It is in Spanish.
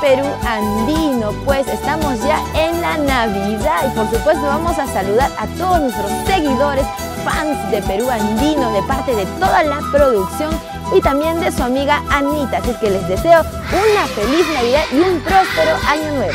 Perú andino, pues estamos ya en la Navidad y por supuesto vamos a saludar a todos nuestros seguidores, fans de Perú andino, de parte de toda la producción y también de su amiga Anita. Así que les deseo una feliz Navidad y un próspero año nuevo.